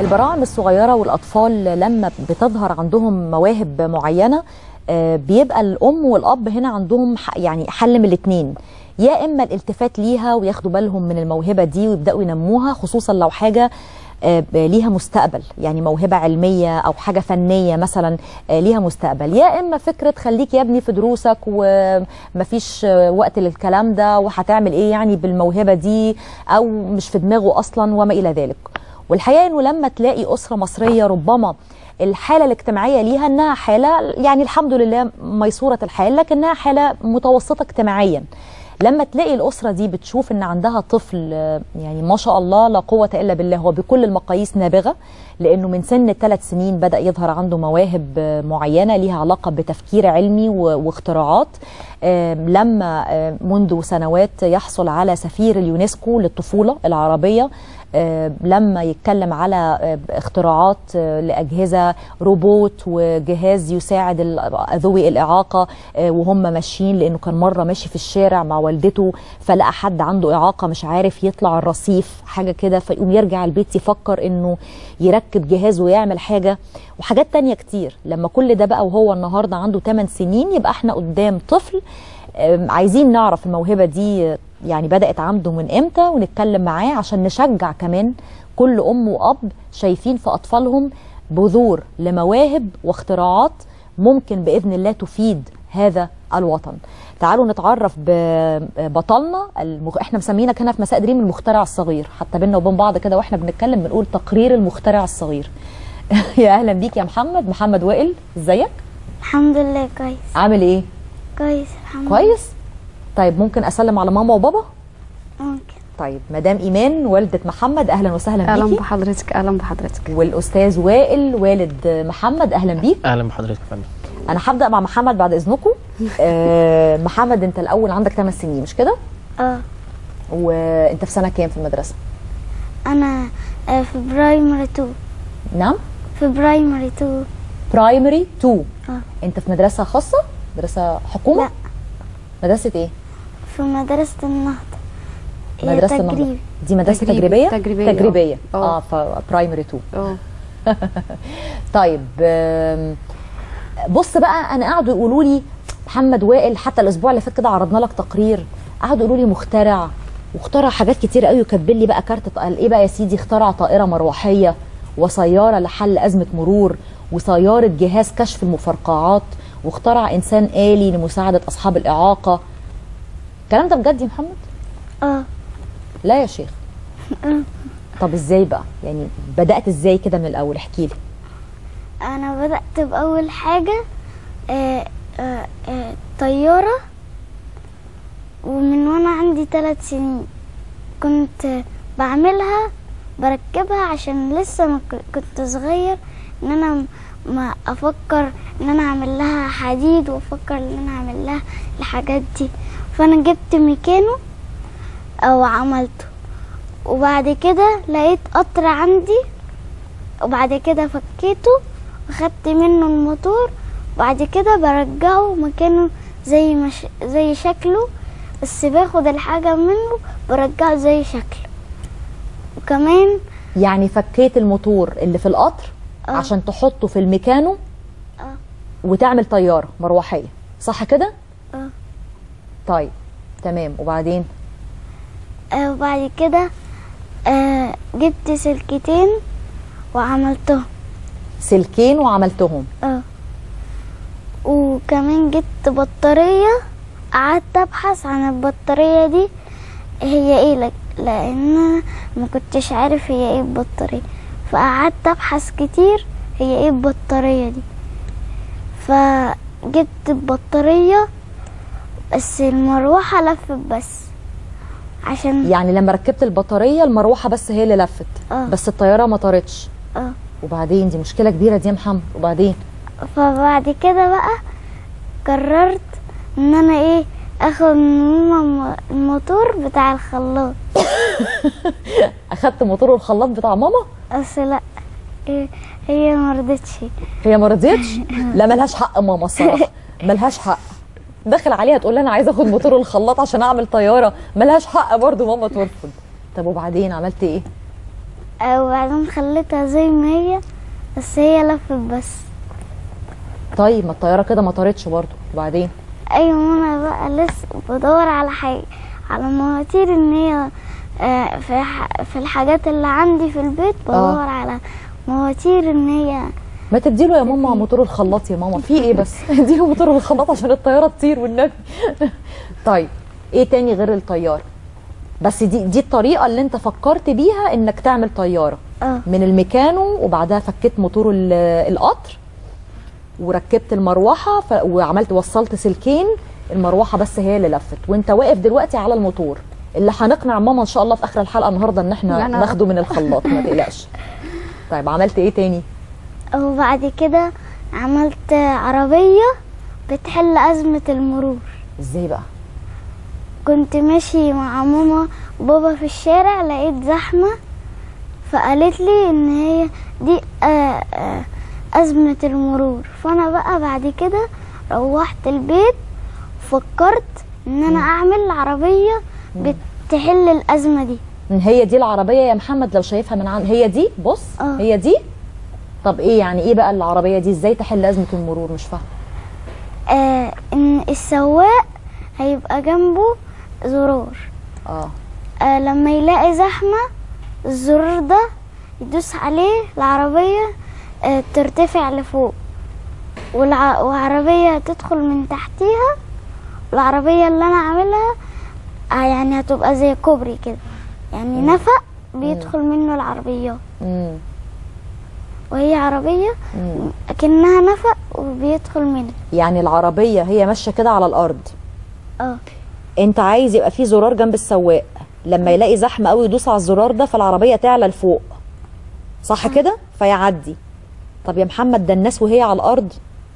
البراعم الصغيرة والأطفال لما بتظهر عندهم مواهب معينة آه، بيبقى الأم والأب هنا عندهم يعني حل من الاتنين. يا إما الالتفات ليها وياخدوا بالهم من الموهبة دي ويبدأوا ينموها خصوصا لو حاجة آه، ليها مستقبل يعني موهبة علمية أو حاجة فنية مثلا آه، ليها مستقبل. يا إما فكرة خليك يا ابني في دروسك ومفيش وقت للكلام ده وهتعمل إيه يعني بالموهبة دي أو مش في دماغه أصلا وما إلى ذلك. والحقيقة إنه لما تلاقي أسرة مصرية ربما الحالة الاجتماعية ليها إنها حالة يعني الحمد لله ميسورة الحال لكنها حالة متوسطة اجتماعيا. لما تلاقي الأسرة دي بتشوف إن عندها طفل يعني ما شاء الله لا قوة إلا بالله هو بكل المقاييس نابغة لأنه من سن الثلاث سنين بدأ يظهر عنده مواهب معينة ليها علاقة بتفكير علمي واختراعات. لما منذ سنوات يحصل على سفير اليونسكو للطفولة العربية آه، لما يتكلم على اختراعات آه، لأجهزة روبوت وجهاز يساعد ذوي الإعاقة آه، وهم ماشيين لأنه كان مرة ماشي في الشارع مع والدته فلقى حد عنده إعاقة مش عارف يطلع الرصيف حاجة كده فيقوم يرجع البيت يفكر إنه يركب جهاز ويعمل حاجة وحاجات تانية كتير. لما كل ده بقى وهو النهاردة عنده 8 سنين يبقى إحنا قدام طفل عايزين نعرف الموهبة دي يعني بدأت عنده من إمتى ونتكلم معاه عشان نشجع كمان كل أم وأب شايفين في أطفالهم بذور لمواهب واختراعات ممكن بإذن الله تفيد هذا الوطن. تعالوا نتعرف ببطلنا المخ... إحنا مسمينك هنا في مساء دريم المخترع الصغير. حتى بينا وبين بعض كده وإحنا بنتكلم بنقول تقرير المخترع الصغير. يا أهلا بيك يا محمد. محمد وائل إزيك؟ الحمد لله كويس. عامل إيه؟ كويس الحمد كويس؟ طيب ممكن أسلم على ماما وبابا؟ ممكن. طيب مدام إيمان والدة محمد أهلا وسهلا أهلا بيكي. بحضرتك أهلا بحضرتك. والأستاذ وائل والد محمد أهلا بيك. أهلا بحضرتك يا فندم. أنا هبدأ مع محمد بعد إذنكم. آه محمد أنت الأول عندك 8 سنين مش كده؟ آه. وأنت في سنة كام في المدرسة؟ أنا آه، في برايمري 2 نعم. في primary 2 primary 2 آه. أنت في مدرسة خاصة؟ مدرسة حكومة؟ لا. مدرسة إيه؟ في مدرسة النهضة. النهضة. تجريبي دي مدرسة تجريبي. تجريبية؟ تجريبية، آه. تجريبيه آه. آه ف primary 2 آه. طيب آم، بص بقى أنا قعدوا يقولوا لي محمد وائل حتى الأسبوع اللي فات كده عرضنا لك تقرير. قعدوا يقولوا لي مخترع واخترع حاجات كتير قوي وكاتبين لي بقى كارت قال إيه بقى يا سيدي؟ اخترع طائرة مروحية وسيارة لحل أزمة مرور وسيارة جهاز كشف المفرقعات واخترع إنسان آلي لمساعدة أصحاب الإعاقة. الكلام ده بجد يا محمد؟ آه. لا يا شيخ. طب إزاي بقى؟ يعني بدأت إزاي كده من الأول؟ احكي لي. أنا بدأت بأول حاجة آه آه آه طيارة ومن وأنا عندي ثلاث سنين كنت بعملها بركبها عشان لسه ما كنت صغير إن أنا ما أفكر إن أنا أعمل لها حديد وأفكر إن أنا أعمل لها الحاجات دي. فأنا جبت ميكانو أو عملته. وبعد كده لقيت قطر عندي وبعد كده فكيته وخدت منه الموتور وبعد كده برجعه مكانه زي مش زي شكله. بس باخد الحاجة منه برجعه زي شكله. وكمان يعني فكيت الموتور اللي في القطر آه. عشان تحطه في الميكانو آه. وتعمل طيارة مروحية. صح كده؟ آه. طيب تمام. وبعدين؟ آه، وبعد كده آه جبت سلكتين وعملتهم. سلكين وعملتهم. آه. وكمان جبت بطارية. قعدت أبحث عن البطارية دي هي إيه؟ لك لأن ما كنتش عارف هي إيه البطارية. فقعدت أبحث كتير هي إيه البطارية دي. فجبت البطارية بس المروحة لفت بس عشان يعني لما ركبت البطارية المروحة بس هي اللي لفت آه. بس الطيارة ما طارتش. آه. وبعدين دي مشكلة كبيرة دي يا محمد وبعدين؟ فبعد كده بقى قررت إن أنا إيه آخد من ماما الموتور بتاع الخلاط. اخدت موتور الخلاط بتاع ماما؟ بس لا إيه هي مرضتش هي ما رضيتش؟ لا ملهاش حق ماما الصراحه ملهاش حق. داخل عليها تقول أنا عايزة آخد موتور الخلاط عشان أعمل طيارة. ملهاش حق برضو ماما ترفض. طب وبعدين عملت إيه؟ وبعدين خليتها زي ما هي بس هي لفت بس. طيب ما الطيارة كده ما طارتش برضه. وبعدين؟ أيوه ما أنا بقى لسه بدور على حاجة على مواتير إن هي في ح- في الحاجات اللي عندي في البيت بدور على مواتير إن هي ما تديله يا ماما موتور الخلاط يا ماما. في إيه بس؟ اديله موتور الخلاط عشان الطيارة تطير والنبي. طيب إيه تاني غير الطيارة؟ بس دي دي الطريقة اللي أنت فكرت بيها إنك تعمل طيارة. آه. من الميكانو وبعدها فكيت موتور ال- القطر وركبت المروحة ف... وعملت وصلت سلكين المروحة بس هي اللي لفت. وأنت واقف دلوقتي على الموتور. اللي هنقنع ماما إن شاء الله في آخر الحلقة النهارده إن إحنا ناخده من الخلاط ما تقلقش. طيب عملت إيه تاني؟ وبعد كده عملت عربية بتحل أزمة المرور. إزاي بقى؟ كنت ماشي مع ماما وبابا في الشارع لقيت زحمة فقالت لي إن هي دي آه، آه، أزمة المرور. فأنا بقى بعد كده روحت البيت فكرت إن أنا أعمل عربية بتحل الأزمة دي. هي دي العربية يا محمد لو شايفها من عند هي دي؟ بص آه. هي دي؟ طب إيه يعني إيه بقى العربية دي؟ إزاي تحل أزمة المرور؟ مش فاهمة. آه إن السواق هيبقى جنبه زرار. آه. آه لما يلاقي زحمة الزرار ده يدوس عليه العربية آه ترتفع لفوق. والع... وعربية تدخل من تحتيها العربية اللي أنا عاملها يعني هتبقى زي كوبري كده. يعني نفق بيدخل منه العربيات وهي عربية أكنها نفق وبيدخل منها. يعني العربية هي ماشية كده على الأرض. آه. أنت عايز يبقى في زرار جنب السواق. لما يلاقي زحمة قوي يدوس على الزرار ده فالعربية تعلى لفوق. صح كده؟ فيعدي. طب يا محمد ده الناس وهي على الأرض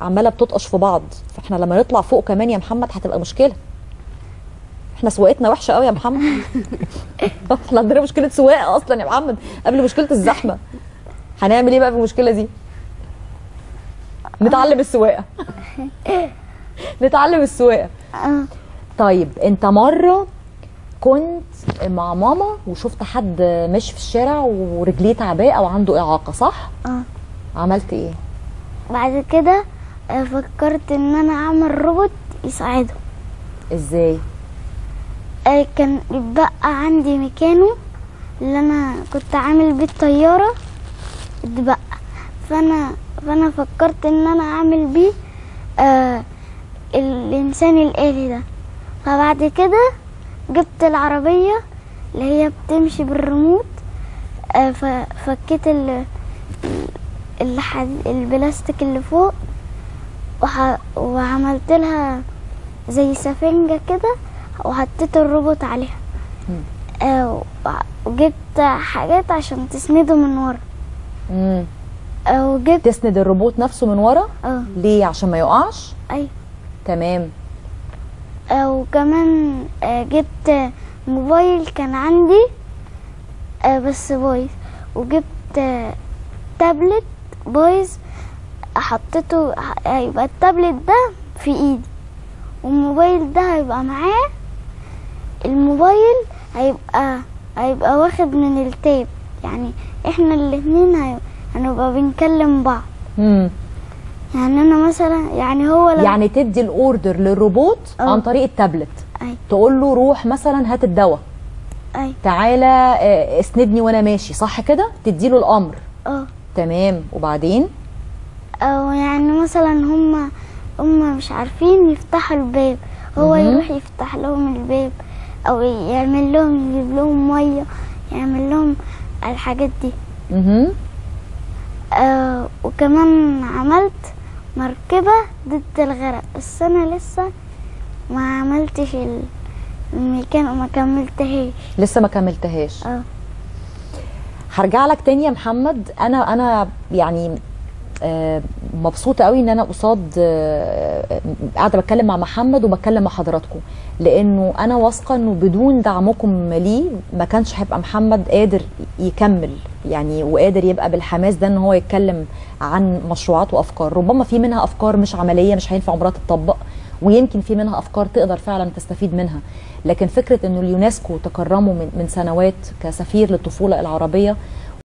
عمالة بتطقش في بعض. فإحنا لما نطلع فوق كمان يا محمد هتبقى مشكلة. إحنا سواقتنا وحشة قوي يا محمد. إحنا عندنا مشكلة سواقة أصلا يا محمد قبل مشكلة الزحمة. هنعمل إيه بقى في المشكلة دي؟ نتعلم السواقة. نتعلم السواقة. طيب أنت مرة كنت مع ماما وشفت حد ماشي في الشارع ورجليه تعباه أو عنده إعاقة صح؟ آه. عملت إيه؟ بعد كده آه، فكرت إن أنا أعمل روبوت يساعده. إزاي؟ كان اتبقى عندي ميكانو اللي أنا كنت عامل بيه الطيارة اتبقى فأنا فأنا فكرت إن أنا أعمل بيه آه الإنسان الآلي ده فبعد كده جبت العربية اللي هي بتمشي بالريموت آه ففكيت ال. البلاستيك اللي فوق. وعملت لها زي سفنجة كده وحطيت الروبوت عليها. آه وجبت حاجات عشان تسنده من ورا. امم آه وجبت تسند الروبوت نفسه من ورا؟ آه. ليه؟ عشان ما يقعش؟ أي. تمام. آه وكمان آه جبت موبايل كان عندي. آه بس بايظ. وجبت آه تابلت بايظ. حطيته هيبقى التابلت ده في إيدي. والموبايل ده هيبقى معاه الموبايل هيبقى هيبقى واخد من التاب يعني إحنا الاتنين هي- هنبقى بنكلم بعض. امم يعني أنا مثلا يعني هو لما يعني تدي الأوردر للروبوت آه. عن طريق التابلت. أي. تقول له روح مثلا هات الدواء. أي. تعالى آه، اسندني وأنا ماشي. صح كده؟ تدي له الأمر. آه تمام. وبعدين؟ أو يعني مثلا هم هم مش عارفين يفتحوا الباب. هو مهم. يروح يفتح لهم الباب. أو يعمل لهم يجيب لهم مية يعمل لهم الحاجات دي. أها آه وكمان عملت مركبة ضد الغرق بس أنا لسه ما عملتش ال- المكان وما كملتهاش. لسه ما كملتهاش. آه. هرجع لك تاني يا محمد. أنا أنا يعني مبسوطة قوي إن أنا قصاد آه، قاعدة بتكلم مع محمد وبتكلم مع حضراتكم. لأنه أنا واثقة إنه بدون دعمكم ليه ما كانش هيبقى محمد قادر يكمل يعني وقادر يبقى بالحماس ده إن هو يتكلم عن مشروعات وأفكار. ربما في منها أفكار مش عملية مش هينفع عمرها تتطبق ويمكن في منها أفكار تقدر فعلا تستفيد منها. لكن فكرة إنه اليونسكو تكرمه من سنوات كسفير للطفولة العربية